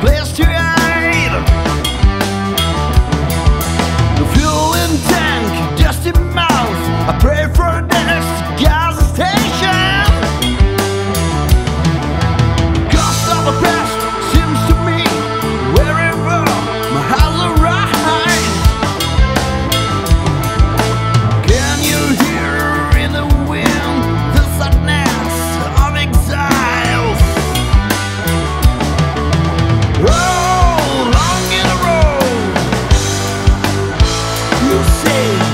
Blessed see.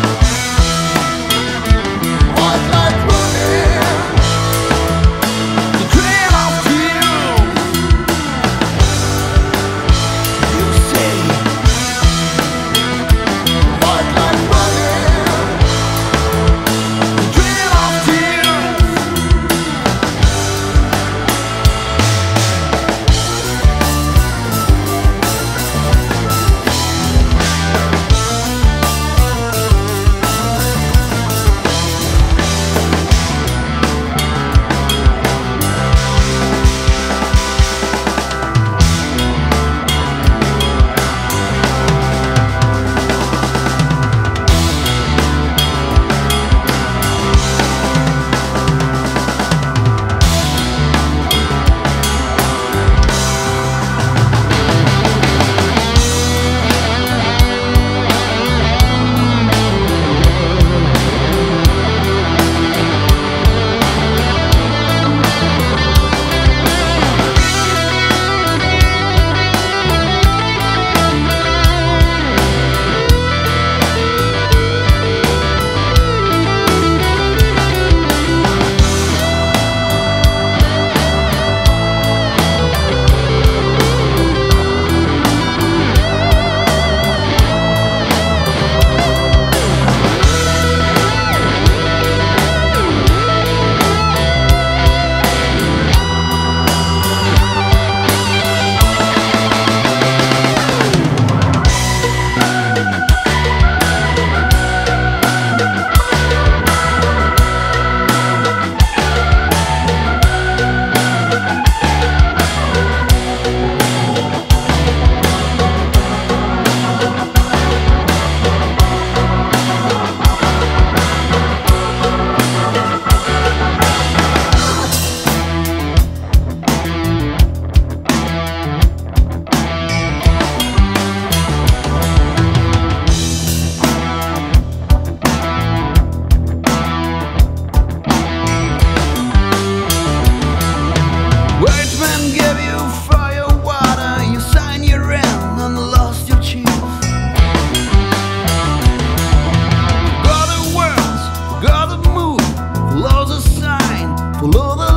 full of the